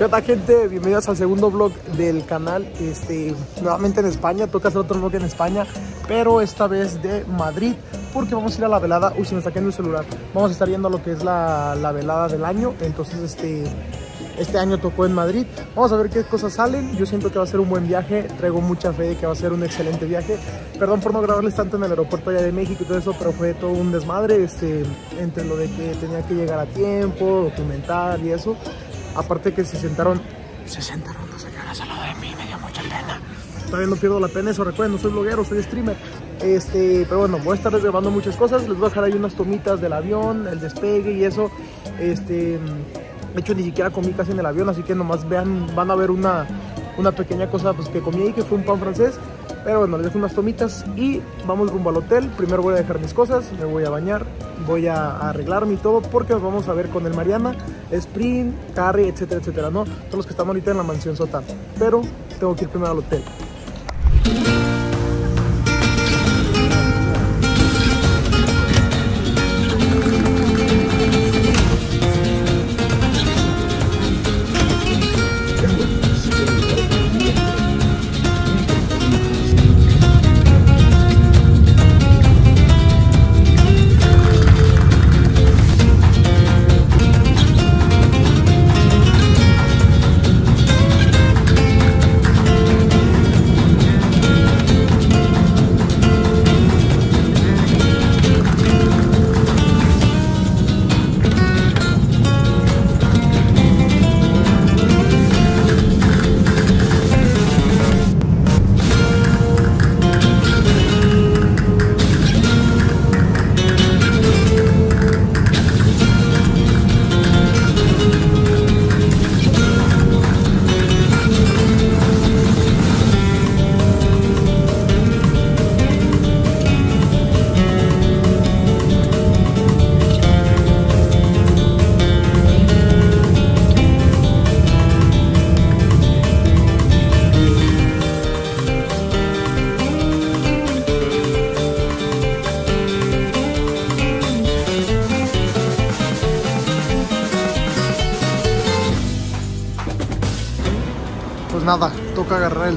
¿Qué onda gente? Bienvenidos al segundo vlog del canal. Este, nuevamente en España, toca hacer otro vlog en España, pero esta vez de Madrid, porque vamos a ir a la velada. Uy, se me está cayendo el celular. Vamos a estar yendo a lo que es la, la velada del año. Entonces, este, este año tocó en Madrid. Vamos a ver qué cosas salen. Yo siento que va a ser un buen viaje. Traigo mucha fe de que va a ser un excelente viaje. Perdón por no grabarles tanto en el aeropuerto allá de México y todo eso, pero fue todo un desmadre este, entre lo de que tenía que llegar a tiempo, documentar y eso. Aparte que se sentaron, se sentaron dos señoras al lado de mí, me dio mucha pena. Todavía no pierdo la pena, eso recuerden, no soy bloguero, soy streamer. Este, pero bueno, voy a estar grabando muchas cosas. Les voy a dejar ahí unas tomitas del avión, el despegue y eso. Este, de hecho, ni siquiera comí casi en el avión, así que nomás vean, van a ver una, una pequeña cosa pues, que comí ahí, que fue un pan francés. Pero bueno, les dejo unas tomitas y vamos rumbo al hotel. Primero voy a dejar mis cosas, me voy a bañar, voy a arreglarme y todo porque nos vamos a ver con el Mariana, Sprint, Carrie, etcétera, etcétera, ¿no? Todos los que están ahorita en la mansión Sota. Pero tengo que ir primero al hotel.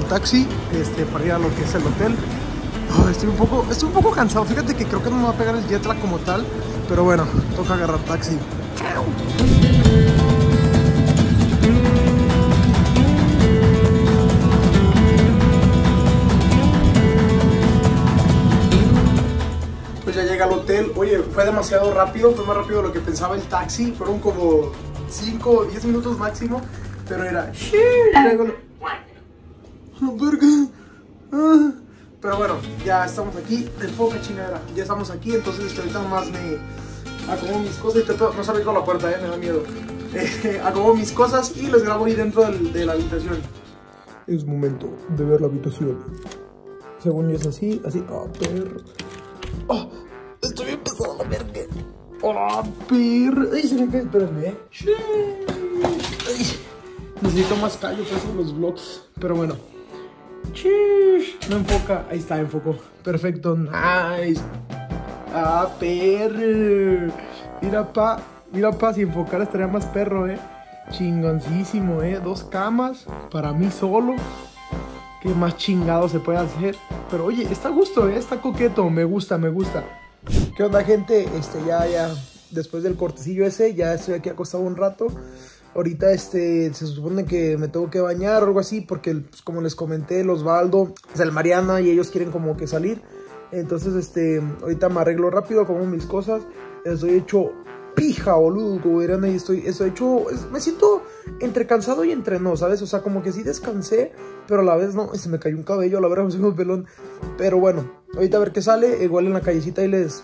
Taxi este, para ir a lo que es el hotel. Estoy, un poco, estoy un poco cansado, fíjate que creo que no me va a pegar el jet como tal, pero bueno, toca agarrar taxi. Pues ya llega al hotel, oye, fue demasiado rápido, fue más rápido de lo que pensaba el taxi, fueron como 5 o 10 minutos máximo, pero era... Ah. Pero bueno, estamos aquí. Enfoca chingadera. Ya estamos aquí. Entonces este, ahorita nomás me acomodo mis cosas. Y trato, no salgo con la puerta, eh, me da miedo. Eh, acomodo mis cosas y les grabo ahí dentro del, de la habitación. Es momento de ver la habitación. Según yo es así, así. Ah, perro. Oh, estoy bien pesado la verga. Oh, perro. Ay, se me cae. Espérenme, eh. Ay, necesito más callo para hacer los vlogs. Pero bueno. No enfoca. Ahí está, enfocó. Perfecto. Nice. Ah, perro. Mira, pa. Mira, pa. Si enfocar estaría más perro, eh. Chingoncísimo, eh. Dos camas. Para mí solo. ¿Qué más chingado se puede hacer? Pero oye, está a gusto, eh. Está coqueto. Me gusta, me gusta. ¿Qué onda, gente? Este, ya, ya. Después del cortecillo ese, ya estoy aquí acostado un rato. Ahorita este, se supone que me tengo que bañar o algo así porque pues, como les comenté, los Baldo, o el Mariana y ellos quieren como que salir. Entonces, este, ahorita me arreglo rápido, como mis cosas. Estoy hecho pija, boludo, como verán ahí estoy, estoy hecho, me siento entre cansado y entre no, ¿sabes? O sea, como que sí descansé, pero a la vez no, se me cayó un cabello, la verdad me un pelón. Pero bueno, ahorita a ver qué sale, igual en la callecita y les...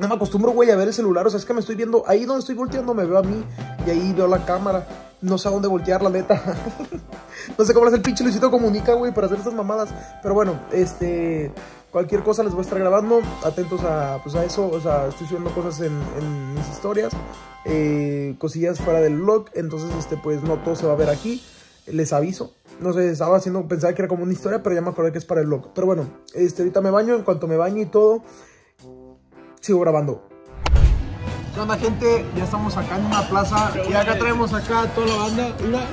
No me acostumbro, güey, a ver el celular. O sea, es que me estoy viendo. Ahí donde estoy volteando me veo a mí. Y ahí veo la cámara. No sé a dónde voltear, la neta. no sé cómo hacer el pinche Luisito Comunica, güey, para hacer estas mamadas. Pero bueno, este. Cualquier cosa les voy a estar grabando. Atentos a, pues, a eso. O sea, estoy subiendo cosas en, mis historias. Eh, cosillas fuera del vlog. Entonces, este, pues no todo se va a ver aquí. Les aviso. No sé, estaba haciendo. Pensaba que era como una historia, pero ya me acordé que es para el vlog. Pero bueno, este, ahorita me baño. En cuanto me bañe y todo sigo grabando. ¿Qué onda gente? Ya estamos acá en una plaza y acá traemos acá toda la banda. Mira,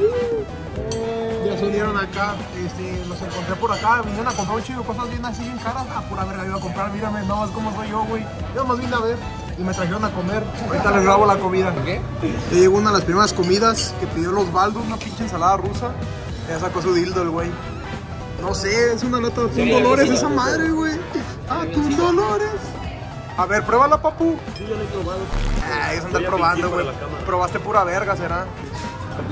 ya se unieron acá, este, los encontré por acá, vinieron a comprar un chido, cosas bien así, bien caras. Ah, pura verga, iba a comprar, mírame, no, es como soy yo, güey. Yo más vine a ver y me trajeron a comer. Ahorita les grabo la comida. ¿Qué? Ya llegó una de las primeras comidas que pidió los baldos, una pinche ensalada rusa. Ya sacó su dildo el güey. No sé, es una lata de dolores esa madre, güey. Ah, tus dolores. A ver, pruébala, papu. Sí, yo lo he probado. Ay, es andar Voy a probando, güey. Probaste pura verga, será.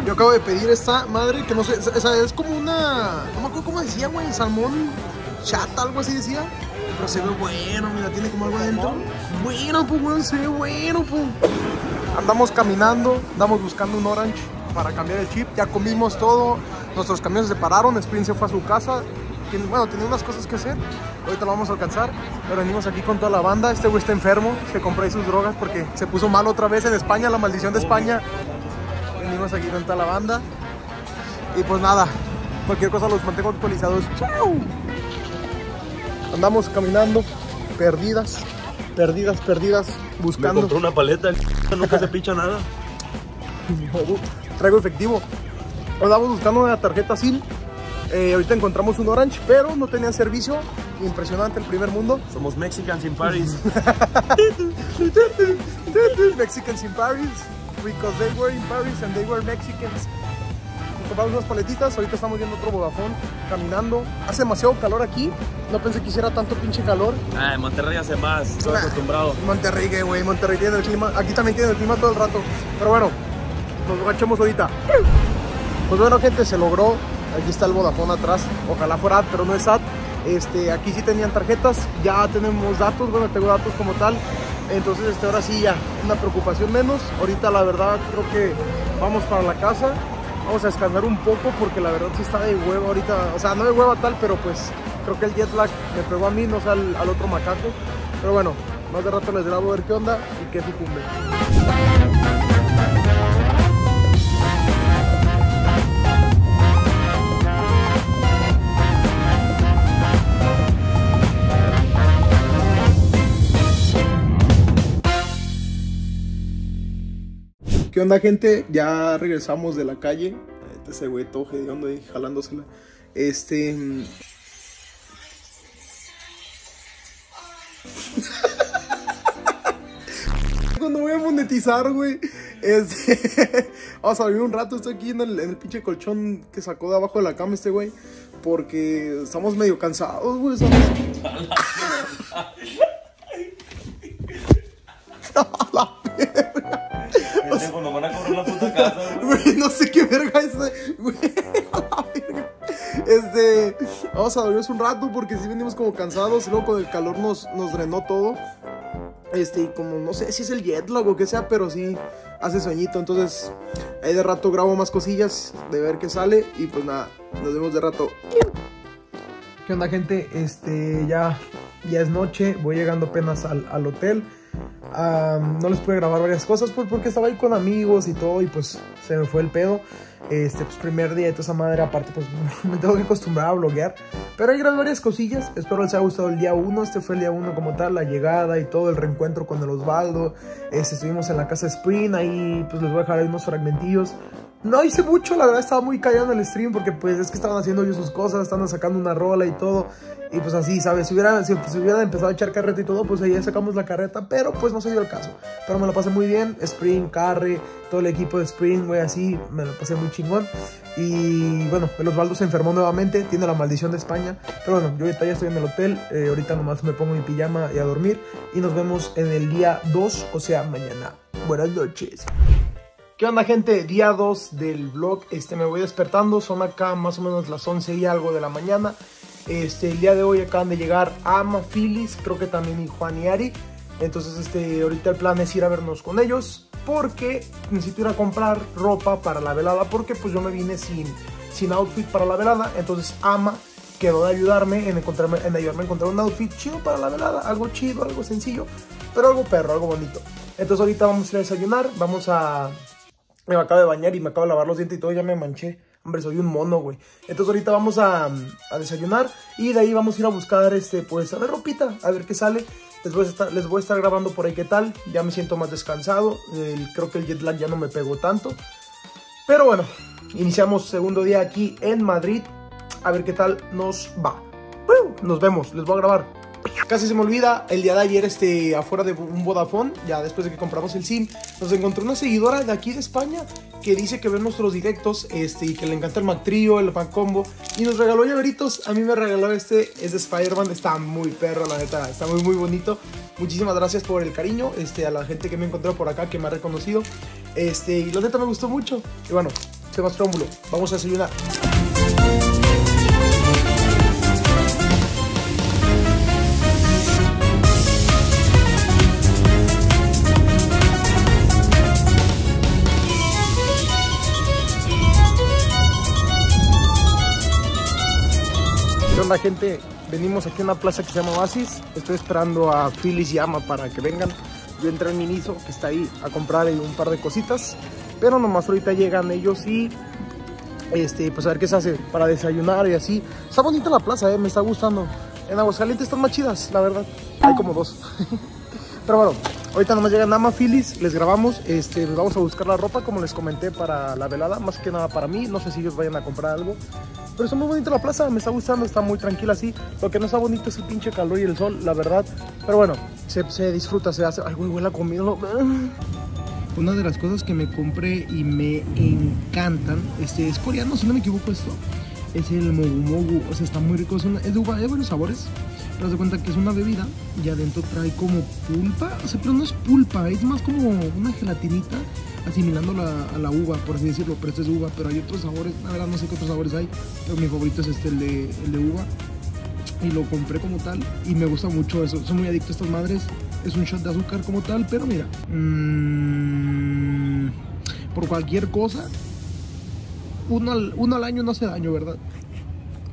Yo acabo de pedir esta madre que no sé, o sea, es como una. No me acuerdo cómo decía, güey. Salmón chata, algo así decía. Pero se ve bueno, mira, tiene como algo adentro. Bueno, pues, güey, se ve bueno, pues. Andamos caminando, andamos buscando un orange para cambiar el chip. Ya comimos todo, nuestros camiones se pararon. Sprint se fue a su casa. Tiene- bueno, tenía unas cosas que hacer. Ahorita lo vamos a alcanzar. Pero venimos aquí con toda la banda. Este güey está enfermo. Se compró ahí sus drogas porque se puso mal otra vez en España. La maldición de España. Venimos aquí con toda la banda. Y pues nada, cualquier cosa los mantengo actualizados. ¡Chao! Andamos caminando, perdidas, perdidas, perdidas, Me buscando. compró una paleta, nunca se picha nada. Traigo efectivo. Andamos buscando una tarjeta SIM. Eh, ahorita encontramos un Orange, pero no tenía servicio. Impresionante el primer mundo. Somos Mexicans in Paris. Mexicans in Paris. Because they were in Paris and they were Mexicans. Compramos unas paletitas. Ahorita estamos viendo otro Vodafone caminando. Hace demasiado calor aquí. No pensé que hiciera tanto pinche calor. Ah, en Monterrey hace más, estoy acostumbrado. Monterrey, güey. Monterrey tiene el clima. Aquí también tiene el clima todo el rato. Pero bueno, nos agachemos ahorita. Pues bueno, gente, se logró. Aquí está el Vodafone atrás. Ojalá fuera AD, pero no es AD. Este, aquí sí tenían tarjetas. Ya tenemos datos. Bueno, tengo datos como tal. Entonces, este, ahora sí ya, una preocupación menos. Ahorita, la verdad, creo que vamos para la casa. Vamos a descansar un poco porque la verdad sí está de hueva ahorita. O sea, no de hueva tal, pero pues creo que el jet lag me pegó a mí, no sé al, al otro macaco. Pero bueno, más de rato les grabo a ver qué onda y qué sucumbe. ¿Qué onda, gente? Ya regresamos de la calle. Este ese güey todo hediondo ahí jalándosela. Este. mm, Cuando voy a monetizar, güey. Este. Vamos a vivir un rato. Estoy aquí en el, pinche colchón que sacó de abajo de la cama este güey. Porque estamos medio cansados, güey. A la. Pendejo, nos van a cobrar la puta casa, güey. No sé qué verga es. Güey. Este, vamos a dormirnos un rato porque si venimos como cansados. y Luego con el calor nos, nos drenó todo. Este, y como no sé si es el jet lag o qué sea, pero sí hace sueñito. Entonces, ahí de rato grabo más cosillas de ver qué sale. Y pues nada, nos vemos de rato. ¿Qué onda, gente? Este, ya, ya es noche. Voy llegando apenas al, al hotel. No les pude grabar varias cosas pues, porque estaba ahí con amigos y todo y pues se me fue el pedo. Este, pues primer día de toda esa madre, aparte pues me tengo que acostumbrar a bloguear. Pero hay grabé varias cosillas, espero les haya gustado el día 1, este fue el día 1 como tal, la llegada y todo, el reencuentro con el Osvaldo. Este, estuvimos en la casa Spring, ahí pues les voy a dejar ahí unos fragmentillos. No hice mucho, la verdad estaba muy callado en el stream porque pues es que estaban haciendo ellos sus cosas, estaban sacando una rola y todo. Y pues así, ¿sabes? Si hubieran, si, si hubieran empezado a echar carreta y todo, pues ahí sacamos la carreta, pero pues no se dio el caso. Pero me lo pasé muy bien, Spring, Carre, todo el equipo de Spring, güey, así, me lo pasé muy chingón. Y bueno, el Osvaldo se enfermó nuevamente, tiene la maldición de España. Pero bueno, yo ahorita ya estoy en el hotel, eh, ahorita nomás me pongo mi pijama y a dormir. Y nos vemos en el día 2, o sea, mañana. Buenas noches. ¿Qué onda gente? Día 2 del vlog, este me voy despertando, son acá más o menos las 11 y algo de la mañana. Este, el día de hoy acaban de llegar Ama, Phyllis, creo que también y Juan y Ari. Entonces este, ahorita el plan es ir a vernos con ellos porque necesito ir a comprar ropa para la velada porque pues yo me vine sin, sin outfit para la velada. Entonces Ama quedó de ayudarme en, encontrarme, en ayudarme a encontrar un outfit chido para la velada, algo chido, algo sencillo, pero algo perro, algo bonito. Entonces ahorita vamos a ir a desayunar, vamos a me acabo de bañar y me acabo de lavar los dientes y todo, ya me manché. Hombre, soy un mono, güey. Entonces ahorita vamos a, a desayunar y de ahí vamos a ir a buscar, este, pues, a ver ropita, a ver qué sale. Les voy, a estar, les voy a estar grabando por ahí qué tal. Ya me siento más descansado. Creo que el jet lag ya no me pegó tanto. Pero bueno, iniciamos segundo día aquí en Madrid. A ver qué tal nos va. Nos vemos, les voy a grabar. Casi se me olvida, el día de ayer este, afuera de un Vodafone, ya después de que compramos el SIM, nos encontró una seguidora de aquí de España que dice que ve nuestros directos este, y que le encanta el Mac Trio, el Mac Combo y nos regaló llaveritos. A mí me regaló este, es de Spider-Man, está muy perro, la neta, está muy muy bonito. Muchísimas gracias por el cariño, este, a la gente que me encontró por acá, que me ha reconocido. Este, y la neta me gustó mucho. Y bueno, sin más vamos a desayunar. Onda, gente? Venimos aquí a una plaza que se llama Oasis. Estoy esperando a Phyllis y Ama para que vengan. Yo entré en Miniso, que está ahí, a comprar un par de cositas. Pero nomás ahorita llegan ellos y... Este, pues a ver qué se hace para desayunar y así. Está bonita la plaza, eh, me está gustando. En Aguascalientes están más chidas, la verdad. Hay como dos. Pero bueno, ahorita nomás llegan Ama, Phyllis, les grabamos. Este, vamos a buscar la ropa, como les comenté, para la velada. Más que nada para mí. No sé si ellos vayan a comprar algo. Pero está muy bonita la plaza, me está gustando, está muy tranquila así. Lo que no está bonito es el pinche calor y el sol, la verdad. Pero bueno, se, se disfruta, se hace. Ay, güey, huele a comida. Una de las cosas que me compré y me encantan, este, es coreano, si no me equivoco esto, es el mogu mogu. O sea, está muy rico, es, una- es de uva, hay sabores. Pero de cuenta que es una bebida y adentro trae como pulpa, o sea, pero no es pulpa, es más como una gelatinita asimilando la, a la uva, por así decirlo, pero este es uva, pero hay otros sabores, la verdad no sé qué otros sabores hay, pero mi favorito es este, el de, uva, y lo compré como tal, y me gusta mucho eso, soy muy adicto a estas madres, es un shot de azúcar como tal, pero mira, mm, por cualquier cosa, uno al año no hace daño, ¿verdad?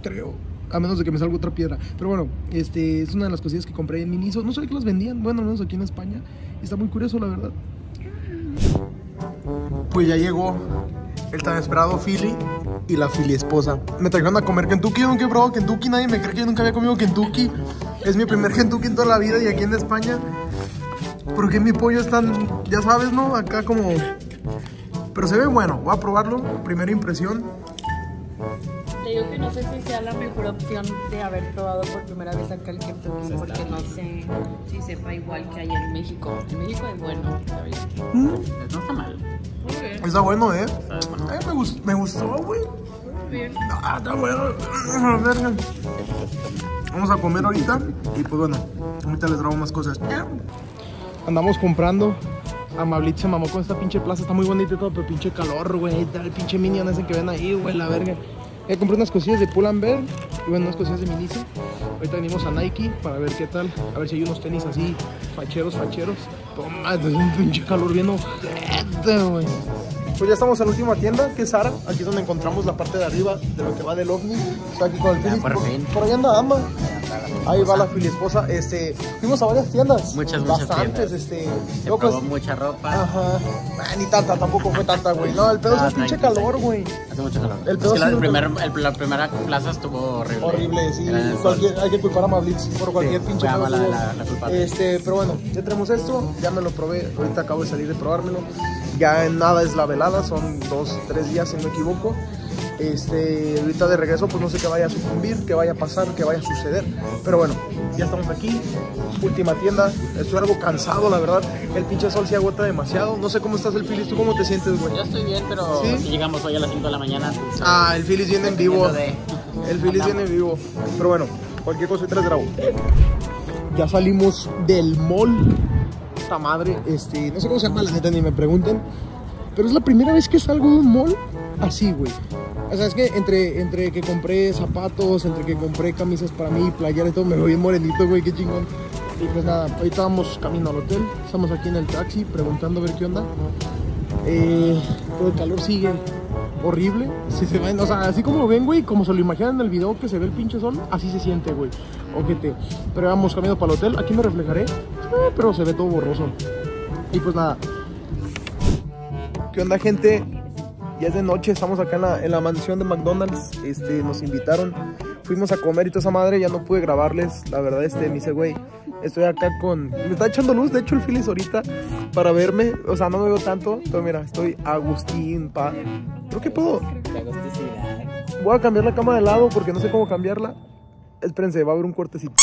Creo. A menos de que me salga otra piedra. Pero bueno, este es una de las cosillas que compré en Miniso. No sabía que las vendían. Bueno, al menos aquí en España. Está muy curioso, la verdad. Pues ya llegó el tan esperado Philly y la Philly esposa. Me trajeron a comer Kentucky. Yo nunca he probado Kentucky. Nadie me cree que yo nunca había comido Kentucky. Es mi primer Kentucky en toda la vida y aquí en España. Porque mi pollo es tan, ya sabes, ¿no? Acá como... Pero se ve bueno. Voy a probarlo. Primera impresión. Digo que no sé si sea la mejor opción de haber probado por primera vez acá el Kentucky, porque no sé si sepa igual que allá en México. En México es bueno, ¿sabes? No está mal. Muy bien, Está bueno, ¿eh? Está bueno. Eh, me, gustó, me gustó, güey. muy bien. Ah, está bueno. Vamos a comer ahorita y pues bueno, ahorita les grabo más cosas. Andamos comprando. Amablito se mamó con esta pinche plaza, está muy bonita y todo, pero pinche calor, güey. El pinche minion ese que ven ahí, güey, la verga. Ya compré unas cosillas de Pull and Bear y bueno, unas cosillas de Miniso. Ahorita venimos a Nike para ver qué tal, a ver si hay unos tenis así, facheros, facheros. Toma, es un pinche calor bien ojete, güey. Pues ya estamos en la última tienda, que es Sara. Aquí es donde encontramos la parte de arriba de lo que va del ovni. Está aquí con el Philly. por fin. por ahí anda Ama. Ahí va la Philly esposa. Este, fuimos a varias tiendas. Muchas, muchas Bastantes, tiendas. este. Se luego, probó pues, mucha ropa. Ajá. Ah, ni tanta, tampoco fue tanta, güey. No, el pedo es Ah, el pinche tranqui, calor, güey. Hace mucho calor. El es pedo que la, primer- el- la primera plaza estuvo horrible. Horrible, sí. Cualquier- hay que culpar a Mablitz por cualquier Sí, pinche pedo la- la-. Este, pero bueno, ya tenemos esto, ya me lo probé, ahorita acabo de salir de probármelo. Ya en nada es la velada, son dos, tres días si no me equivoco. Este, ahorita de regreso, pues no sé qué vaya a sucumbir, qué vaya a pasar, qué vaya a suceder. Pero bueno, ya estamos aquí, última tienda. Estoy algo cansado, la verdad. El pinche sol se agota demasiado. No sé cómo estás el Phillies, ¿tú cómo te sientes, güey? Yo estoy bien, pero ¿Sí? si llegamos hoy a las 5 de la mañana. pues, Ah, el Phillies viene en vivo. de- El Phillies viene en vivo. Pero bueno, cualquier cosa ahorita les grabo. Ya salimos del mall. Esta madre, este, no sé cómo se llama la neta, ni me pregunten. Pero es la primera vez que salgo de un mall así, güey. O sea, es que entre, entre que compré zapatos, entre que compré camisas para mí, playeras y todo, me veo bien morenito, güey, qué chingón. Y pues nada, ahorita vamos camino al hotel. Estamos aquí en el taxi preguntando a ver qué onda. Eh, el calor sigue horrible. Si se ven, o sea, así como ven, güey, como se lo imaginan en el video que se ve el pinche sol, así se siente, güey. Ojete. Pero vamos camino para el hotel. Aquí me reflejaré. eh, pero se ve todo borroso. Y pues nada. ¿Qué onda, gente? Ya es de noche, estamos acá en la, en la mansión de McDonald's. Este, nos invitaron. Fuimos a comer y toda esa madre, ya no pude grabarles. La verdad, este, me dice, güey, estoy acá con. Me está echando luz, de hecho, el Phyllis ahorita para verme. O sea, no me veo tanto, pero mira, estoy Agustín, pa. Creo que puedo. Voy a cambiar la cama de lado porque no sé cómo cambiarla. Espérense, va a haber un cortecito.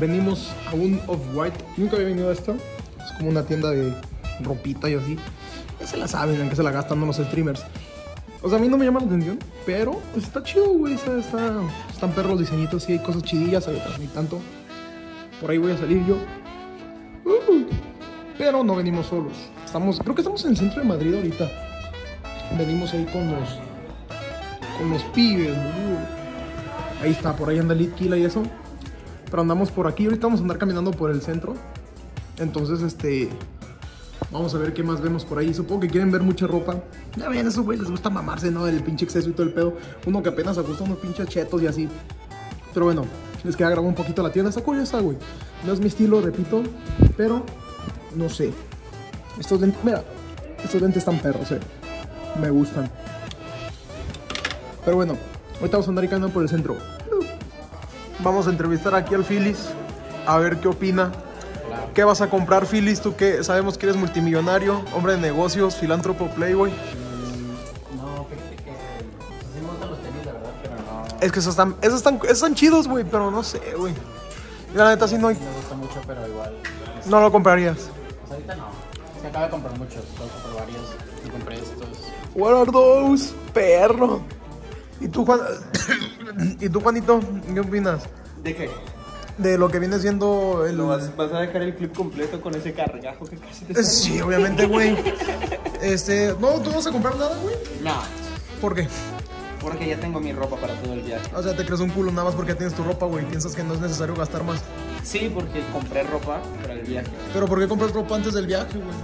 Venimos a un Off-White. Nunca había venido a esto. Es como una tienda de ropita y así. Ya se la saben, en qué se la gastan los streamers. O sea, a mí no me llama la atención, pero pues, está chido, güey. Está, está- están perros diseñitos, sí, hay cosas chidillas, hay otras ni tanto. Por ahí voy a salir yo. Uh, pero no venimos solos. Estamos, creo que estamos en el centro de Madrid ahorita. Venimos ahí con los, con los pibes. Ahí está, por ahí anda Litkila y eso. Pero andamos por aquí, ahorita vamos a andar caminando por el centro. Entonces, este. Vamos a ver qué más vemos por ahí. Supongo que quieren ver mucha ropa. Ya ven, eso, güey, les gusta mamarse, ¿no? El pinche exceso y todo el pedo. Uno que apenas ajusta unos pinches chetos y así. Pero bueno, les queda grabar un poquito la tienda. Está curiosa, güey. No es mi estilo, repito. Pero, no sé. Estos lentes, mira, estos lentes están perros, eh. Me gustan. Pero bueno, ahorita vamos a andar caminando por el centro. Vamos a entrevistar aquí al Phyllis, a ver qué opina. ¿Qué vas a comprar, Phyllis? Tú que sabemos que eres multimillonario, hombre de negocios, filántropo, playboy. No, fíjate que. pues, Sí me gustan los tenis, la verdad, pero no. Es que esos están, esos están, esos están chidos, güey, pero no sé, güey. La neta, sí no, Me gusta mucho, pero igual. pues, no lo comprarías. pues, ahorita no. Es que acabo de comprar muchos. Tengo que comprar varios. Y compré estos. What are those? Perro. ¿Y tú, Juan? ¿Y tú, Juanito? ¿Qué opinas? ¿De qué? De lo que viene siendo el... ¿Lo vas, vas a dejar el clip completo con ese cargajo que casi te Eh, Sí, obviamente, güey. Este, no, ¿tú no vas a comprar nada, güey? No, ¿Por qué? porque ya tengo mi ropa para todo el viaje. O sea, te crees un culo nada más porque tienes tu ropa, güey. Piensas que no es necesario gastar más. Sí, porque compré ropa para el viaje. Pero ¿por qué compras ropa antes del viaje, güey?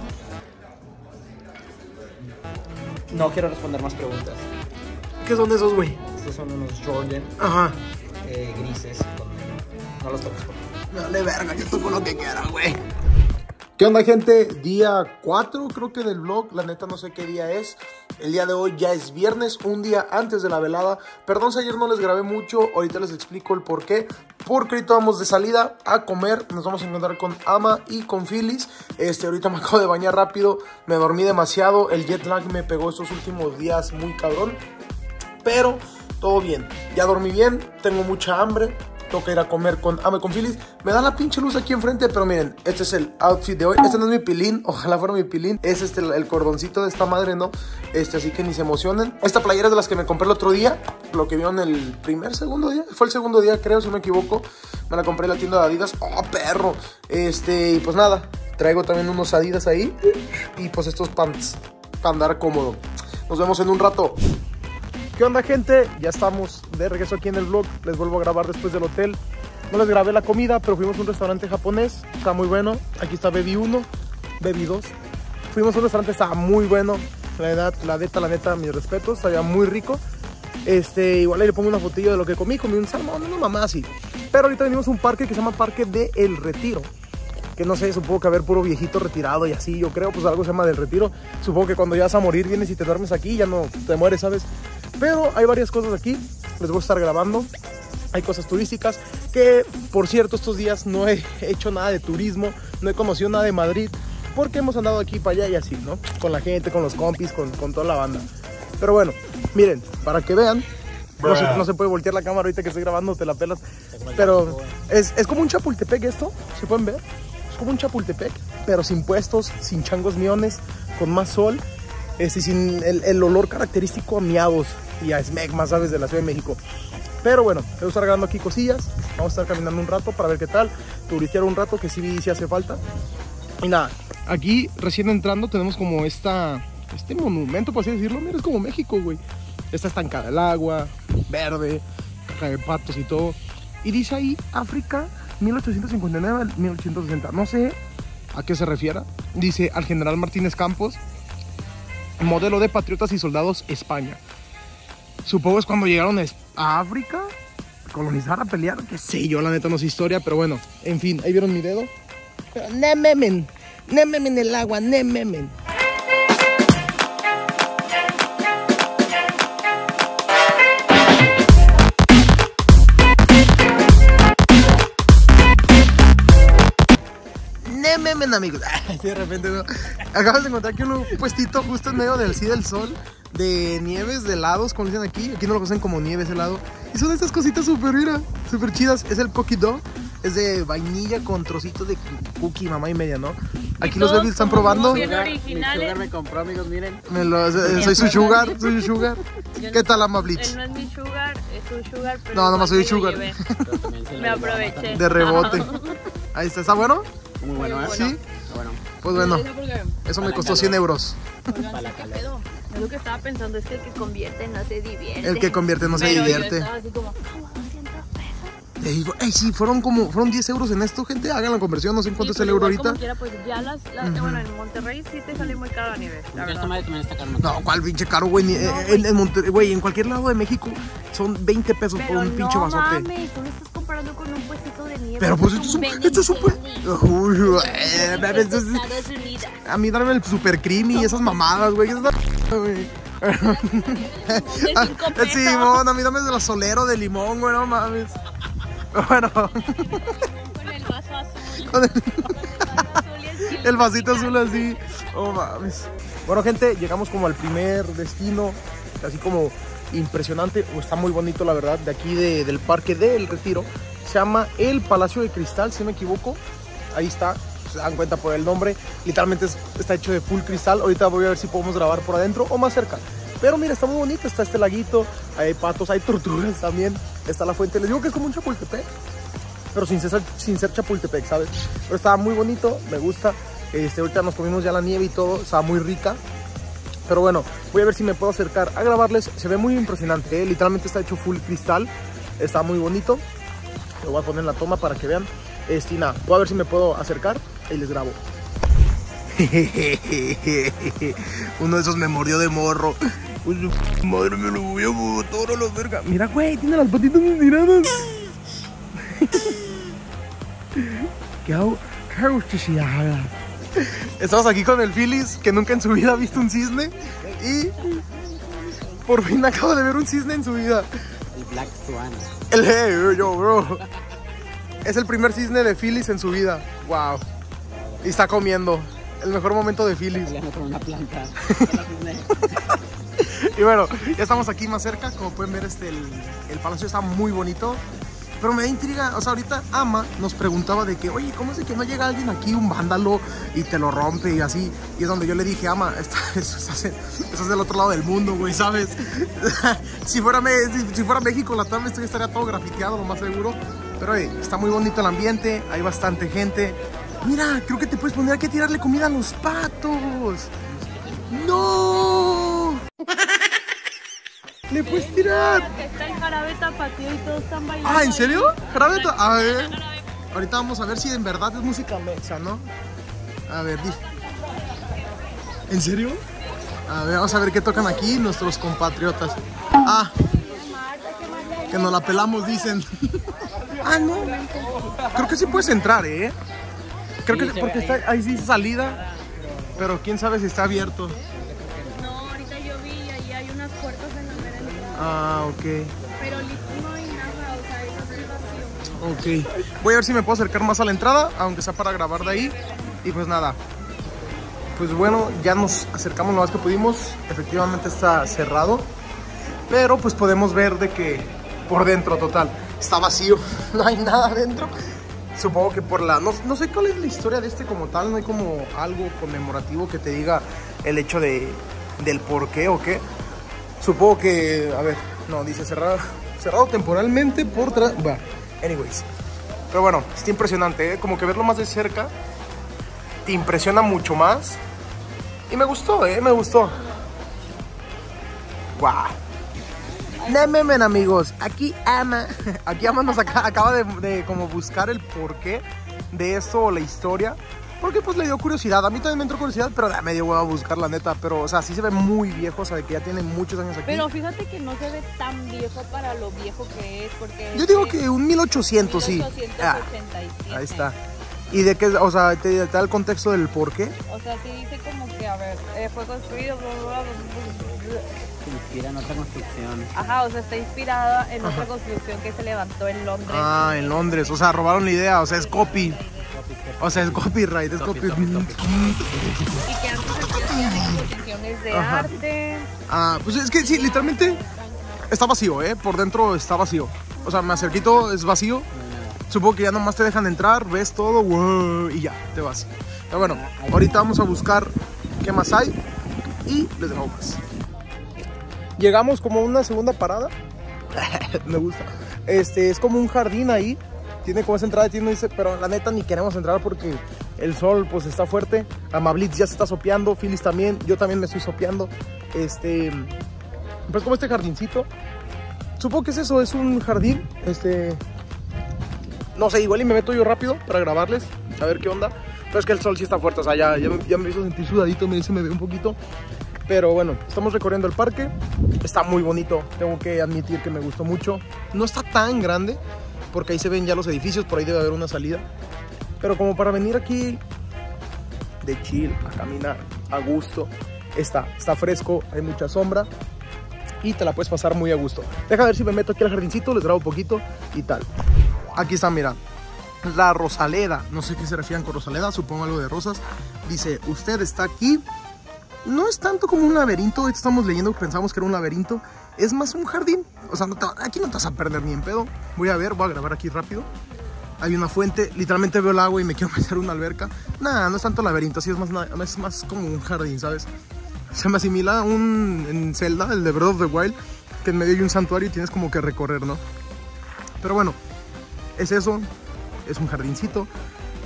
No quiero responder más preguntas. ¿Qué son esos, güey? Estos son unos Jordan Ajá. eh, grises. Con... No los toques, por favor. Dale verga, yo toco lo que quiera, güey. ¿Qué onda, gente? Día 4, creo que del vlog. La neta, no sé qué día es. El día de hoy ya es viernes, un día antes de la velada. Perdón si ayer no les grabé mucho. Ahorita les explico el por qué. Porque ahorita vamos de salida a comer. Nos vamos a encontrar con Ama y con Phyllis. Este, ahorita me acabo de bañar rápido. Me dormí demasiado. El jet lag me pegó estos últimos días muy cabrón. Pero todo bien. Ya dormí bien, tengo mucha hambre. Toca ir a comer con Ame con Phyllis. Me da la pinche luz aquí enfrente, pero miren, este es el outfit de hoy. Este no es mi pilín, ojalá fuera mi pilín. Es este el, el cordoncito de esta madre, ¿no? Este, así que ni se emocionen. Esta playera es de las que me compré el otro día. Lo que vieron el primer, segundo día. Fue el segundo día, creo, si no me equivoco. Me la compré en la tienda de Adidas. ¡Oh, perro! Este, y pues nada. Traigo también unos Adidas ahí. Y pues estos pants. Para andar cómodo. Nos vemos en un rato. ¿Qué onda gente? Ya estamos de regreso aquí en el vlog. Les vuelvo a grabar después del hotel. No les grabé la comida, pero fuimos a un restaurante japonés. Está muy bueno. Aquí está Baby 1, Baby 2. Fuimos a un restaurante, estaba muy bueno. La neta, la neta, la neta, mis respetos. Sabía muy rico. Este, igual ahí le pongo una fotillo de lo que comí. Comí un salmón, una mamá así. Pero ahorita venimos a un parque que se llama Parque de El Retiro que no sé, supongo que haber puro viejito retirado y así, yo creo, pues algo se llama del retiro. Supongo que cuando ya vas a morir vienes y te duermes aquí, ya no te mueres, ¿sabes? Pero hay varias cosas aquí, les voy a estar grabando. Hay cosas turísticas que, por cierto, estos días no he hecho nada de turismo, no he conocido nada de Madrid, porque hemos andado aquí para allá y así, ¿no? Con la gente, con los compis, con, con toda la banda. Pero bueno, miren, para que vean, no se, no se puede voltear la cámara ahorita que estoy grabando, te la pelas. Pero es, es como un Chapultepec esto, ¿se pueden ver? Es como un Chapultepec, pero sin puestos, sin changos miones, con más sol, este, sin el, olor característico a miados y a smegma, ¿sabes? De la Ciudad de México. Pero bueno, voy a estar grabando aquí cosillas, vamos a estar caminando un rato para ver qué tal, turistear un rato que sí, sí hace falta. Y nada, aquí recién entrando tenemos como esta, este monumento, por así decirlo, mira, es como México, güey. Está estancada el agua, verde, caja de patos y todo. Y dice ahí África 1859 al 1860. No sé a qué se refiera. Dice al general Martínez Campos, modelo de patriotas y soldados España. Supongo es cuando llegaron a África, a colonizar, a pelear, qué sé yo, la neta no sé historia, pero bueno, en fin, ahí vieron mi dedo. Nememen, nememen el agua, nememen. Nememen, amigos. De repente, ¿no? Acabas de encontrar aquí un puestito justo en medio del sí del sol de nieves, de helados, como dicen aquí. Aquí no lo conocen como nieves, helado. Y son estas cositas súper, mira, súper chidas. Es el cookie dough. Es de vainilla con trocitos de cookie, mamá y media, ¿no? Aquí los bebés están probando. bien Mi sugar me compró, amigos, miren. Me lo- eh, soy su sugar, soy su sugar. ¿Qué no- tal, ama Él Blitz? no es mi sugar, es un sugar, pero No, nomás soy sugar. Me aproveché. De rebote. Ahí está, ¿está bueno? Muy bueno, ¿eh? Sí. Está Bueno, Pues bueno, Eso me costó 100 euros. Para la ¿qué calor. pedo? Yo lo que estaba pensando es que el que convierte no se divierte. El que convierte no se Pero divierte. Yo estaba así como, como 200 pesos. Te digo, ey, sí, fueron como, fueron 10 euros en esto, gente. Hagan la conversión, no sé en cuánto Sí, es el euro ahorita. Como quiera, pues ya las, las- bueno, en Monterrey sí te sale muy caro a nivel, la verdad. esta madre también está caro. No, ¿cuál pinche caro, güey? Ni- eh, en, en Monterrey, güey, en cualquier lado de México son 20 pesos por Pero un pinche no vasote. mames, tú lo Pero pues esto es un, esto es un. Uy, güey, esto es-. A mí dame el super creamy y esas mamadas, güey. ¿qué es esa- güey? Pesos. Simón, a mí dame de la solero de limón, güey, no mames. Bueno, Con el vaso azul. Con el- el el el vasito azul así. Oh, mames. Bueno, gente, llegamos como al primer destino, así como impresionante. Está muy bonito, la verdad, de aquí de- del Parque del Retiro. Se llama el Palacio de Cristal, si no me equivoco. Ahí está, se dan cuenta por el nombre. Literalmente es- está hecho de full cristal. Ahorita voy a ver si podemos grabar por adentro o más cerca. Pero mira, está muy bonito, está este laguito, hay patos, hay tortugas también. Está la fuente, les digo que es como un Chapultepec, pero sin ser, sin ser Chapultepec, ¿sabes? Pero estaba muy bonito, me gusta. Este, ahorita nos comimos ya la nieve y todo, estaba muy rica. Pero bueno, voy a ver si me puedo acercar a grabarles. Se ve muy impresionante, ¿eh? literalmente está hecho full cristal. Está muy bonito. Lo voy a poner en la toma para que vean. Y nada, voy a ver si me puedo acercar y les grabo. Uno de esos me murió de morro. Madre, me lo voy a botar a la verga. Mira, güey, tiene las patitas muy tiradas. ¿Qué hago? ¿Qué hago? Estamos aquí con el Phyllis, que nunca en su vida ha visto un cisne. Y por fin acabo de ver un cisne en su vida. El Black Swan. El hey, yo, bro. Es el primer cisne de Phyllis en su vida. Wow. Y está comiendo. El mejor momento de Phyllis. Peleando con una planta. Y bueno, ya estamos aquí más cerca. Como pueden ver, este, el, el palacio está muy bonito. Pero me da intriga, o sea, ahorita Ama nos preguntaba de que, oye, ¿cómo es que no llega alguien aquí, un vándalo, y te lo rompe y así? Y es donde yo le dije, Ama, eso, es del otro lado del mundo, güey, ¿sabes? si, fuera, si, si fuera México, la ya estaría todo grafiteado, lo más seguro. Pero, oye, está muy bonito el ambiente, hay bastante gente. Mira, creo que te puedes poner aquí a tirarle comida a los patos. ¡No! ¿Le puedes tirar? Está el jarabe tapatío y todos están bailando. Ah, ¿en serio? ¿Jarabe ta- A ver. Ahorita vamos a ver si en verdad es música mexa, ¿no? A ver, di. ¿En serio? A ver, vamos a ver qué tocan aquí nuestros compatriotas. Ah, que nos la pelamos, dicen. ah, no. Creo que sí puedes entrar, ¿eh? Creo que porque está ahí sí salida, pero quién sabe si está abierto. Ah, ok. Pero no hay nada, o sea, es así vacío. Ok. Voy a ver si me puedo acercar más a la entrada, aunque sea para grabar de ahí. Y pues nada. Pues bueno, ya nos acercamos lo más que pudimos. Efectivamente está cerrado. Pero pues podemos ver de que por dentro total está vacío. No hay nada adentro. Supongo que por la... No, no sé cuál es la historia de este como tal. No hay como algo conmemorativo que te diga el hecho de, del por qué o qué. Supongo que... A ver, no, dice cerrado, cerrado temporalmente por... Bueno, anyways. Pero bueno, está impresionante, ¿eh? Como que verlo más de cerca te impresiona mucho más. Y me gustó, ¿eh? Me gustó. ¡Guau! Nememen amigos, aquí Ama, aquí Ama nos aca- acaba de, como buscar el porqué de esto o la historia. Porque pues le dio curiosidad. A mí también me entró curiosidad, pero ya me dio huevo a buscar la neta. Pero, o sea, sí se ve muy viejo, o sea, de que ya tiene muchos años aquí. Pero fíjate que no se ve tan viejo para lo viejo que es, porque... Yo digo que un 1800, sí. 1887. Ah, ahí está. ¿Y de qué? O sea, te, te da el contexto del por qué. O sea, sí dice como que, a ver, eh, fue construido... bla, bla, bla, bla, bla. Se inspira en otra construcción. Ajá, o sea, está inspirada en otra construcción que se levantó en Londres. Ah, en Londres. O sea, robaron la idea. O sea, es copy. O sea, es copyright, es Copy, copy. copy, copy. Y que antes de Ajá. arte. Ah, pues es que sí, literalmente está vacío, ¿eh? Por dentro está vacío. O sea, me acerquito, es vacío. Supongo que ya nomás te dejan entrar, ves todo, wow, y ya, te vas. Pero bueno, ahorita vamos a buscar qué más hay y les dejo más. Llegamos como a una segunda parada. Me gusta. Este, es como un jardín ahí. Tiene como esa entrada, tiene dice, pero la neta ni queremos entrar porque el sol pues está fuerte. Amablitz ya se está sopeando, Phyllis también, yo también me estoy sopeando. Este, pues como este jardincito. Supongo que es eso, es un jardín. Este, no sé, igual y me meto yo rápido para grabarles, a ver qué onda. Pero es que el sol sí está fuerte, o sea, ya, ya, me- ya me hizo sentir sudadito, me dice, me ve un poquito. Pero bueno, estamos recorriendo el parque. Está muy bonito, tengo que admitir que me gustó mucho. No está tan grande, porque ahí se ven ya los edificios, por ahí debe haber una salida. Pero como para venir aquí de chill, a caminar, a gusto, está, está fresco, hay mucha sombra y te la puedes pasar muy a gusto. Deja ver si me meto aquí al jardincito, les grabo un poquito y tal. Aquí está, mira. La Rosaleda, no sé qué se refieren con Rosaleda, supongo algo de rosas. Dice, usted está aquí. No es tanto como un laberinto, estamos leyendo, pensamos que era un laberinto. Es más un jardín. O sea, no aquí no te vas a perder ni en pedo. Voy a ver, voy a grabar aquí rápido. Hay una fuente, literalmente veo el agua y me quiero meter una alberca. Nada, no es tanto laberinto, así es más, es más como un jardín, ¿sabes? Se me asimila un en Zelda, el de Breath of the Wild, que en medio hay un santuario y tienes como que recorrer, ¿no? Pero bueno, es eso, es un jardincito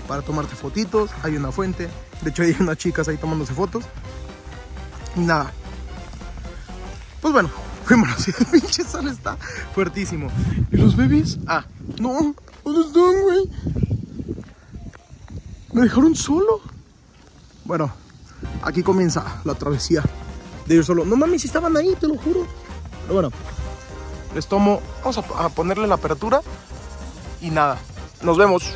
para tomarte fotitos, hay una fuente, de hecho hay unas chicas ahí tomándose fotos. Y nada. Pues bueno, fuimos, el pinche sol está fuertísimo. ¿Y los bebés? Ah, no, ¿dónde están, güey? ¿Me dejaron solo? Bueno, aquí comienza la travesía de ir solo. No mames, si estaban ahí, te lo juro. Pero bueno, les tomo, vamos a, a ponerle la apertura y nada, nos vemos.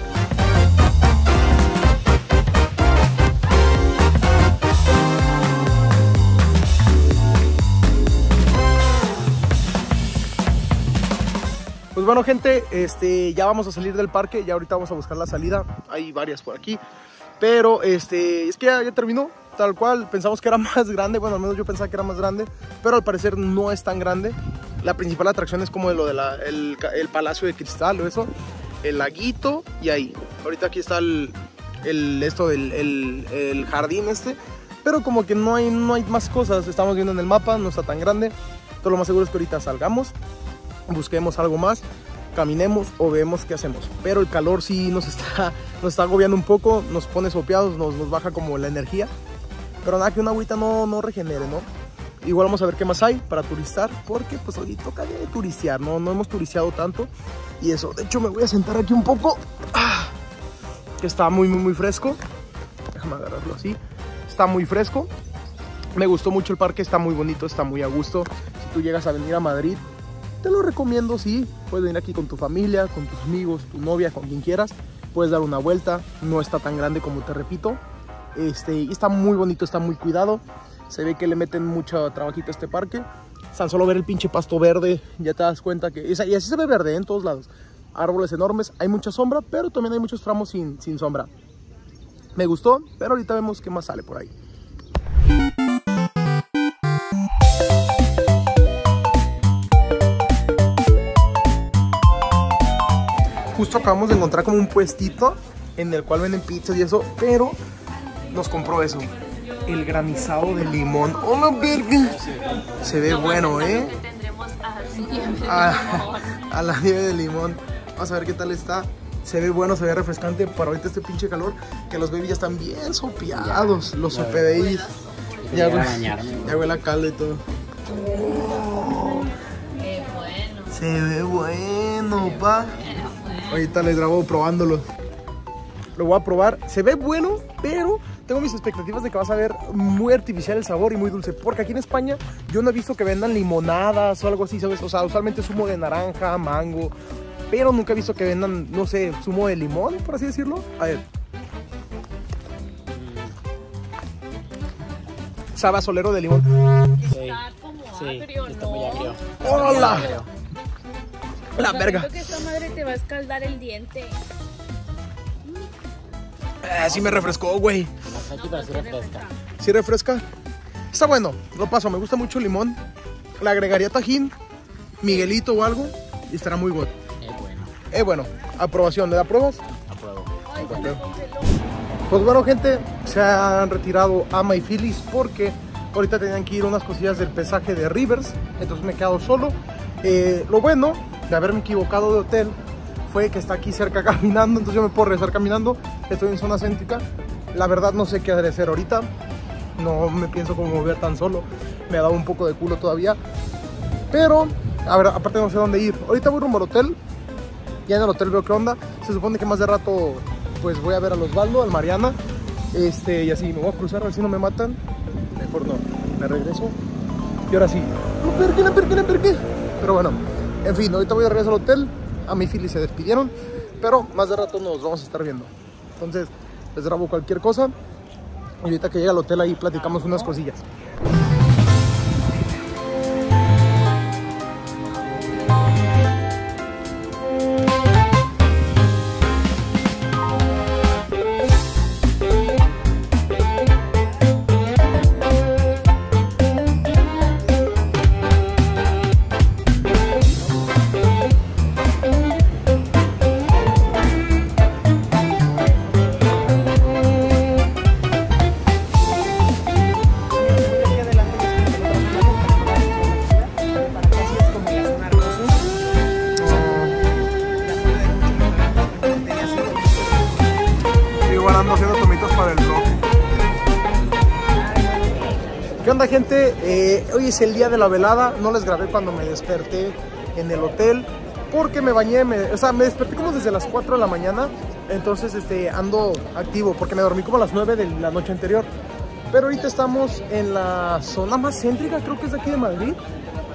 Pues bueno, gente, este, ya vamos a salir del parque, ya ahorita vamos a buscar la salida. Hay varias por aquí. Pero este, es que ya, terminó, tal cual. Pensamos que era más grande, bueno, al menos yo pensaba que era más grande, pero al parecer no es tan grande. La principal atracción es como de lo del el, el palacio de cristal o eso, el laguito y ahí. Ahorita aquí está el, esto del el, jardín este, pero como que no hay, no hay más cosas. Estamos viendo en el mapa, no está tan grande. Todo lo más seguro es que ahorita salgamos, busquemos algo más, caminemos o veamos qué hacemos. Pero el calor sí nos está, nos está agobiando un poco, nos pone sopeados, nos, nos baja como la energía. Pero nada, que una agüita no, no regenere, ¿no? Igual vamos a ver qué más hay para turistar, porque pues hoy toca de turistear, ¿no? No hemos turisteado tanto y eso. De hecho, me voy a sentar aquí un poco, ah, que está muy, muy, muy fresco. Déjame agarrarlo así. Está muy fresco. Me gustó mucho el parque, está muy bonito, está muy a gusto. Si tú llegas a venir a Madrid, te lo recomiendo, sí. Puedes venir aquí con tu familia, con tus amigos, tu novia, con quien quieras. Puedes dar una vuelta. No está tan grande como te repito. Este, está muy bonito, está muy cuidado. Se ve que le meten mucho trabajito a este parque. Tan solo ver el pinche pasto verde, ya te das cuenta que... Y así se ve verde ¿eh? en todos lados. Árboles enormes, hay mucha sombra, pero también hay muchos tramos sin, sin sombra. Me gustó, pero ahorita vemos qué más sale por ahí. Justo acabamos de encontrar como un puestito en el cual venden pizzas y eso, pero nos compró eso. El granizado de limón. ¡Hola, verga! Se ve bueno, ¿eh? A, a la nieve de limón. Vamos a ver qué tal está. Se ve bueno, se ve refrescante para ahorita este pinche calor. Que los babies ya están bien sopeados. Los sopebeis. Ya, Llegar a huele- bañarme, güey. ya huele a caldo y todo. Qué bueno. Se ve bueno, pa. Ahorita les grabo probándolo. Lo voy a probar. Se ve bueno, pero tengo mis expectativas de que va a saber muy artificial el sabor y muy dulce. Porque aquí en España yo no he visto que vendan limonadas o algo así, ¿sabes? O sea, usualmente zumo de naranja, mango. Pero nunca he visto que vendan, no sé, zumo de limón, por así decirlo. A ver. Sabe a solero de limón. Está como Sí, agrio, está ¿no? muy agrio. ¡Hola! La O sea, verga. que esta madre te va a escaldar el diente. Eh, sí me refrescó, güey. Pero sí refresca. Sí refresca. Está bueno, lo paso. Me gusta mucho el limón. Le agregaría tajín, Miguelito o algo y estará muy bueno. Eh, bueno, Eh, bueno, aprobación. ¿Le da pruebas? apruebo. Ay. Pues bueno, gente, se han retirado Ama y Phyllis porque ahorita tenían que ir unas cosillas del pesaje de Rivers. Entonces me he quedado solo. Eh, lo bueno de haberme equivocado de hotel fue que está aquí cerca caminando. Entonces yo me puedo regresar caminando. Estoy en zona céntrica. La verdad no sé qué hacer ahorita. No me pienso como mover tan solo. Me ha dado un poco de culo todavía. Pero, a ver, aparte no sé dónde ir. Ahorita voy rumbo al hotel. Ya en el hotel veo qué onda. Se supone que más de rato pues voy a ver al Osvaldo, al Mariana. Este, y así me voy a cruzar a ver si no me matan. Mejor no, me regreso. Y ahora sí. No, perqué, no, perqué, no, perqué. Pero bueno, en fin, ahorita voy de regreso al hotel. A mi Philly se despidieron. Pero más de rato nos vamos a estar viendo. Entonces, les grabo cualquier cosa. Y ahorita que llegue al hotel ahí platicamos unas cosillas. Es el día de la velada, no les grabé cuando me desperté en el hotel porque me bañé, o sea, me desperté como desde las 4 de la mañana, entonces este, ando activo porque me dormí como a las 9 de la noche anterior. Pero ahorita estamos en la zona más céntrica, creo que es de aquí de Madrid,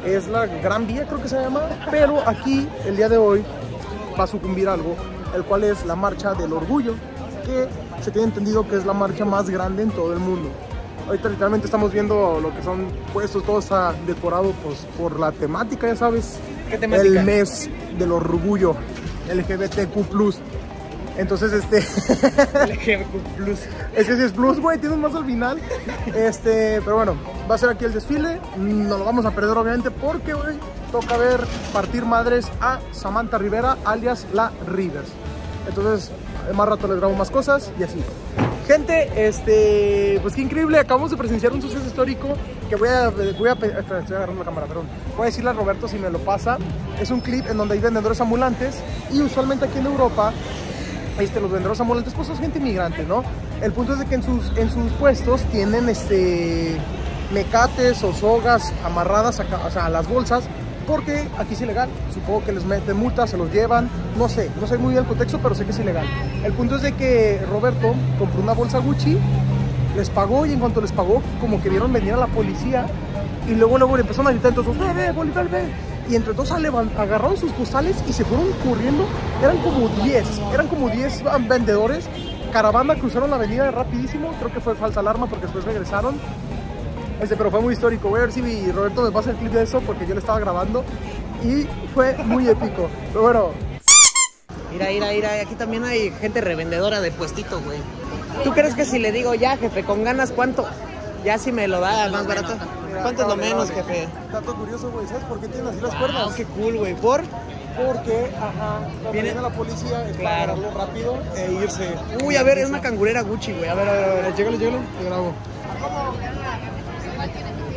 es la Gran Vía creo que se llama, pero aquí el día de hoy va a sucumbir algo, el cual es la marcha del orgullo, que se tiene entendido que es la marcha más grande en todo el mundo. Ahorita literalmente estamos viendo lo que son puestos, todo está decorado pues, por la temática, ya sabes. ¿Qué temática? El mes del orgullo LGBTQ+. Entonces, este... LGBTQ+. Es que si es plus, güey, tienes más al final. Este, pero bueno, va a ser aquí el desfile. No lo vamos a perder, obviamente, porque, güey, toca ver partir madres a Samantha Rivera, alias La Rivers. Entonces, más rato les grabo más cosas y así. Gente, este, pues qué increíble, acabamos de presenciar un suceso histórico que voy a, voy a, estoy agarrando la cámara, perdón. Voy a decirle a Roberto si me lo pasa. Es un clip en donde hay vendedores ambulantes y usualmente aquí en Europa este, los vendedores ambulantes pues son gente inmigrante, ¿no? El punto es de que en sus, en sus puestos tienen este, mecates o sogas amarradas a, o sea, a las bolsas porque aquí es ilegal. Supongo que les meten multas, se los llevan, no sé, no sé muy bien el contexto, pero sé que es ilegal. El punto es de que Roberto compró una bolsa Gucci, les pagó y en cuanto les pagó, como que vieron venir a la policía y luego luego le empezaron a gritar entonces, ve, ve, Bolívar, ve. Y entre todos agarraron sus costales y se fueron corriendo. Eran como 10, eran como 10 ah, vendedores. Caravana cruzaron la avenida rapidísimo. Creo que fue falsa alarma porque después regresaron. Este, pero fue muy histórico. Voy a ver si Roberto me pasa el clip de eso porque yo le estaba grabando. Y fue muy épico. Pero bueno, Mira, mira, mira, aquí también hay gente revendedora de puestito, güey. ¿Tú crees que si le digo ya, jefe, con ganas, cuánto? Ya si me lo da más barato. ¿Cuánto es lo menos, jefe? dato curioso, güey. ¿Sabes por qué tienen así las Ah, qué cool, güey. ¿Por? Porque, ajá, cuando Viene- la policía, es para Claro. agarrarlo rápido e irse. Uy, a ver, es una cangurera Gucci, güey. A ver, a ver, a ver. Llégale, llégale, te grabo.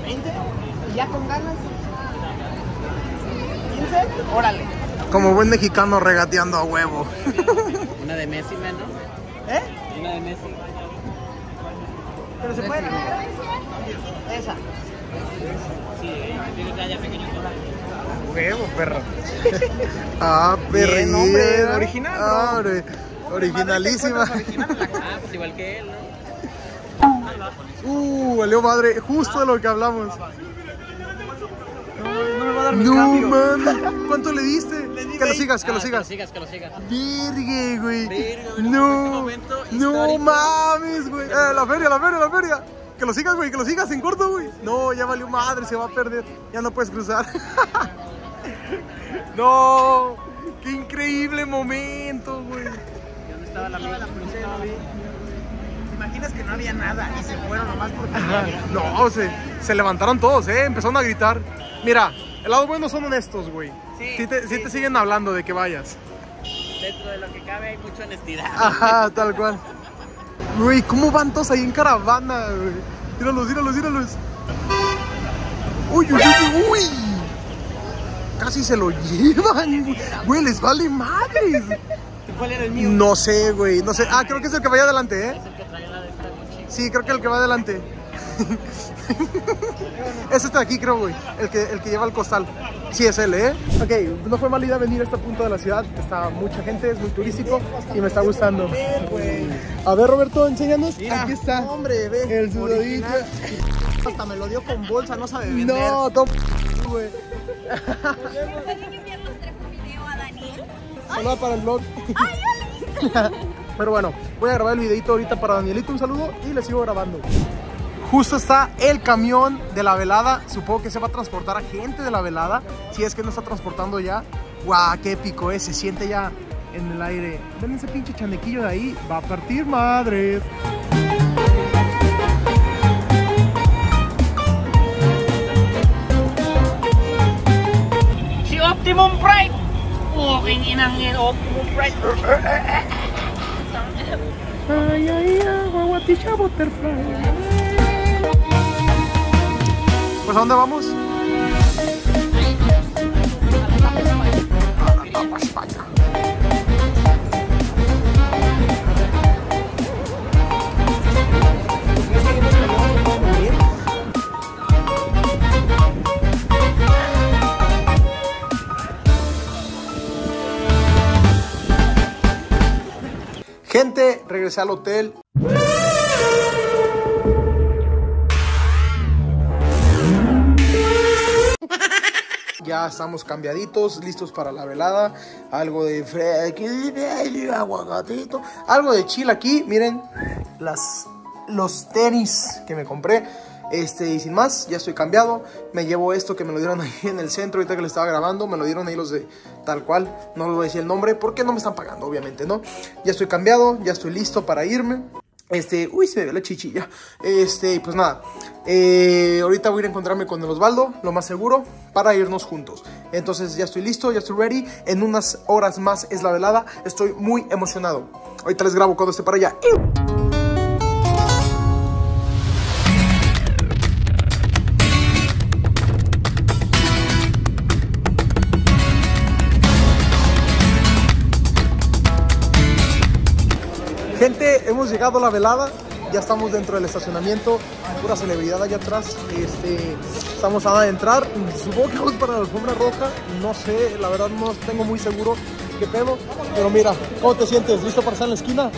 ¿Y ya con ganas? ¿15? Órale. Como buen mexicano regateando a huevo. Una de Messi, menos. ¿Eh? Una de Messi. Pero se puede. Esa. Sí, tiene talla pequeño. Huevo, perro. Ah, hombre, original. Ah, hombre. Originalísima. Ah, pues igual que él, ¿no? Uh, valió madre, justo de lo que hablamos. No me va a dar mi No mames, ¿cuánto le diste? di Que lo 20. sigas, que Ah, lo sigas. Que lo sigas, que lo sigas. Güey. Güey, No, no mames, güey. Eh, la feria, la feria, la feria. Que lo sigas, güey, que lo sigas en corto, güey. No, ya valió madre, se va a perder. Ya no puedes cruzar. no, qué increíble momento, güey. ¿Dónde estaba la amiga? ¿Te imaginas que no había nada y se fueron nomás porque No, se, se levantaron todos, ¿eh? Empezaron a gritar. Mira, el lado bueno son honestos, güey. Sí, Sí, te, sí sí, te siguen hablando de que vayas. dentro de lo que cabe hay mucha honestidad? Ajá, tal cual. Güey, ¿cómo van todos ahí en caravana, güey? Míralos, míralos, míralos. Uy, uy, uy, uy. Casi se lo llevan, güey. Güey, les vale madres. ¿Cuál era el mío? No sé, güey, no sé. Ah, creo que es el que vaya adelante, ¿eh? Es el que traía la de esta Gucci. Sí, creo que el que va adelante. es este de aquí, creo, güey. El que, el que lleva el costal. Sí, es él, ¿eh? Ok, no fue mala idea venir a este punto de la ciudad. Está mucha gente, es muy turístico y me está gustando. A ver, Roberto, enséñanos. Aquí está. Hombre, ve. El sudadito. Hasta me lo dio con bolsa, no sabe vender. No, top, güey. Saluda para el vlog. Pero bueno, voy a grabar el videito ahorita para Danielito, un saludo y le sigo grabando. Justo está el camión de la velada. Supongo que se va a transportar a gente de la velada. Si es que no está transportando ya. ¡Guau! ¡Qué épico, eh! Se siente ya en el aire. Ven ese pinche chanequillo de ahí. Va a partir madres. Si Optimum Prime! Okay, inang yan, Optimum Prime. Ay, ay, ay, butterfly. Pues a dónde vamos? Regresé al hotel. Ya estamos cambiaditos, listos para la velada. Algo de aguacatito. Algo de chile aquí. Miren las, los tenis que me compré. Este, y sin más, ya estoy cambiado. Me llevo esto que me lo dieron ahí en el centro, ahorita que le estaba grabando. Me lo dieron ahí los de tal cual. No les voy a decir el nombre porque no me están pagando, obviamente, ¿no? Ya estoy cambiado, ya estoy listo para irme. Este, uy, se me ve la chichilla. Este, pues nada. eh, ahorita voy a ir a encontrarme con el Osvaldo, lo más seguro, para irnos juntos. Entonces ya estoy listo, ya estoy ready. En unas horas más es la velada. Estoy muy emocionado. Ahorita les grabo cuando esté para allá. Gente, hemos llegado a la velada. Ya estamos dentro del estacionamiento. Pura celebridad allá atrás. Este, estamos a entrar. Supongo que vamos para la alfombra roja. No sé, la verdad no tengo muy seguro qué pedo. Pero mira, ¿cómo te sientes? ¿Listo para estar en la esquina?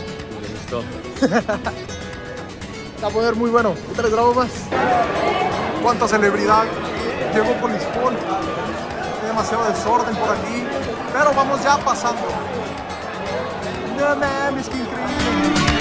Listo. Va a poder muy bueno. Les grabo más. Cuánta celebridad. Llegó Polispol. Hay demasiado desorden por aquí. Pero vamos ya pasando. No mames, qué increíble.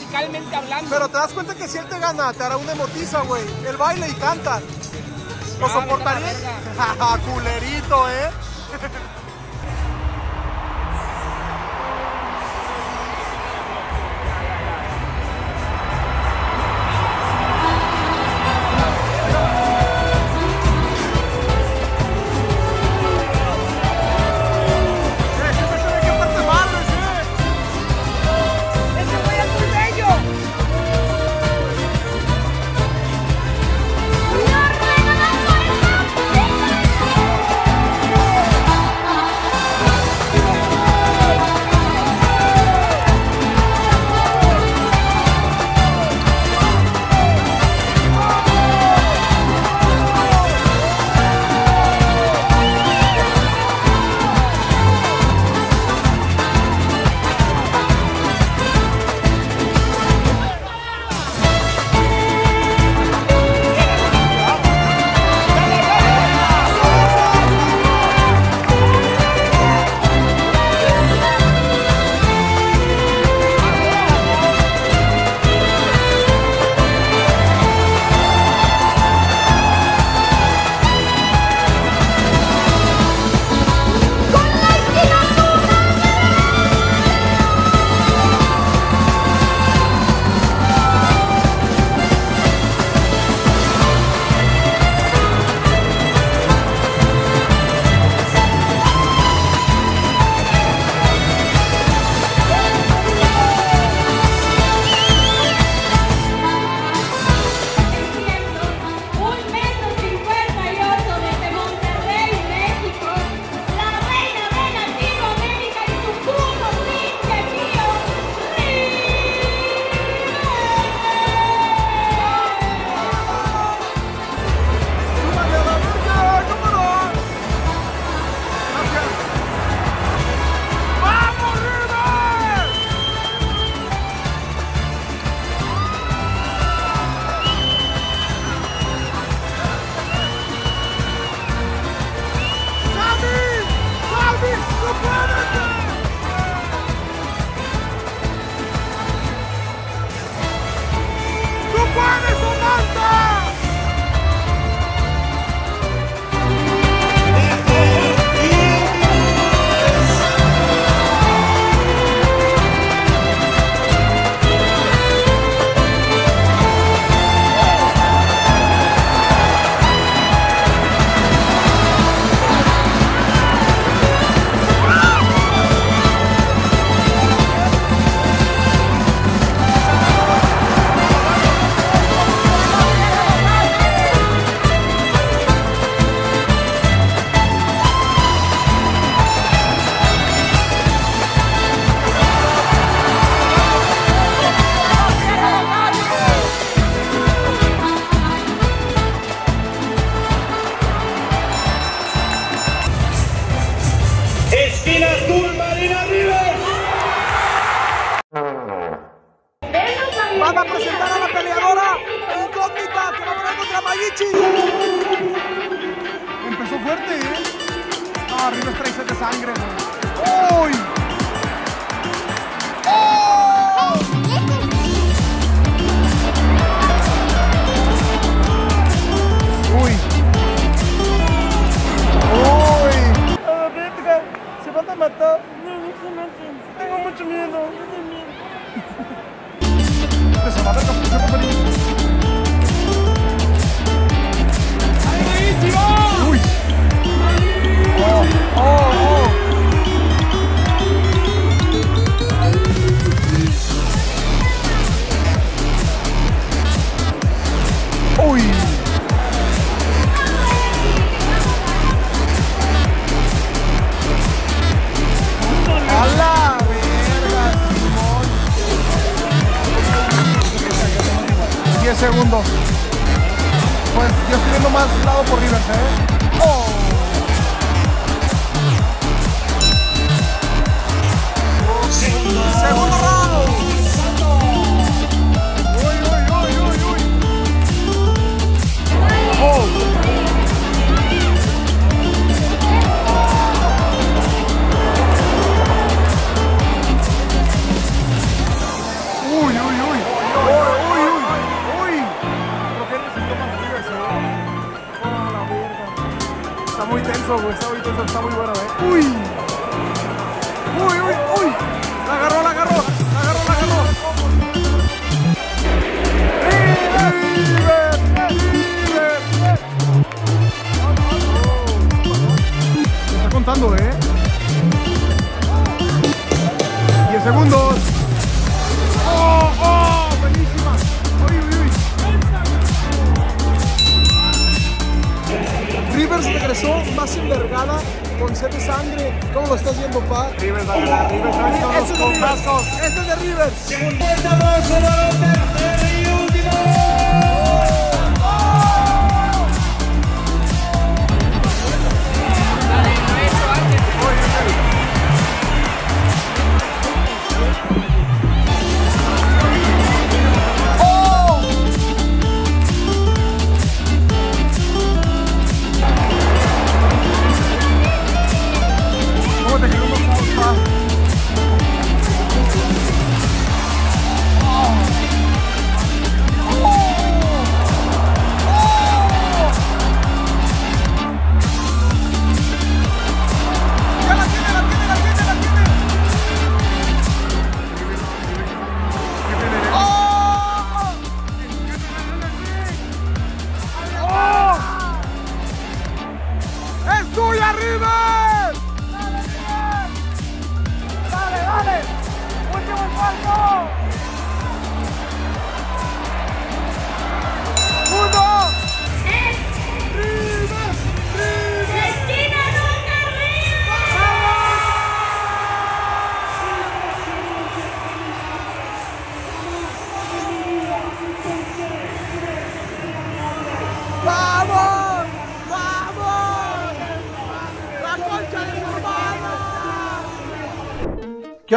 musicalmente hablando. Pero te das cuenta que si él te gana, te hará una emotiza, güey. El baile y canta. ¿Lo ah, soportarías? Culerito, eh.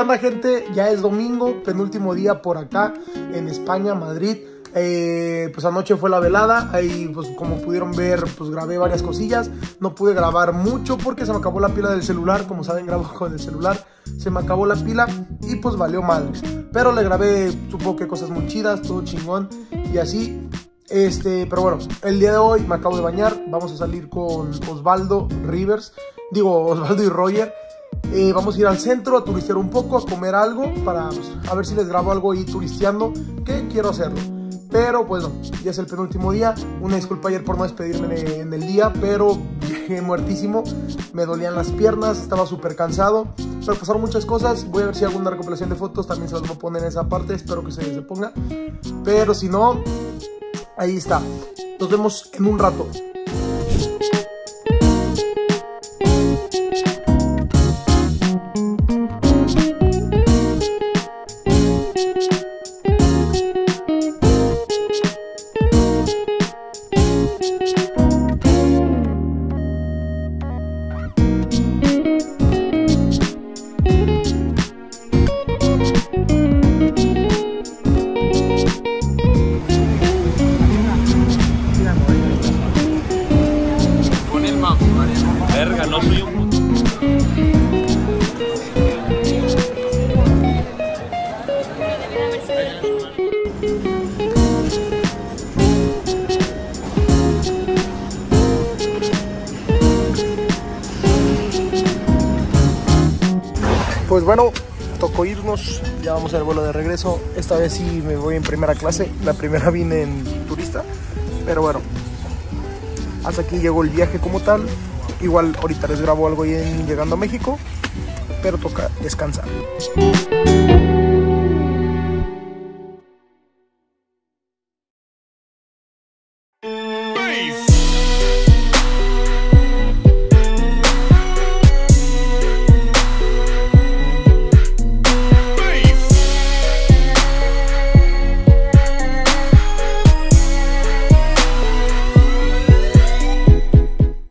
Onda, gente? Ya es domingo, penúltimo día por acá en España, Madrid. Eh, pues anoche fue la velada, ahí pues como pudieron ver pues grabé varias cosillas, no pude grabar mucho porque se me acabó la pila del celular, como saben grabo con el celular, se me acabó la pila y pues valió madres, pero le grabé supongo que cosas muy chidas, todo chingón y así, este, pero bueno, el día de hoy me acabo de bañar, vamos a salir con Osvaldo Rivers, digo Osvaldo y Roger, eh, vamos a ir al centro a turistear un poco, a comer algo, para pues, a ver si les grabo algo ahí turisteando, que quiero hacerlo. Pero pues no, ya es el penúltimo día. Una disculpa ayer por no despedirme en el día, pero llegué muertísimo. Me dolían las piernas, estaba súper cansado. Pero pasaron muchas cosas. Voy a ver si hago una recopilación de fotos. También se las voy a poner en esa parte. Espero que se, se ponga. Pero si no, ahí está. Nos vemos en un rato. Esta vez sí me voy en primera clase, la primera vine en turista, pero bueno, hasta aquí llegó el viaje como tal. Igual ahorita les grabo algo en llegando a México, pero toca descansar.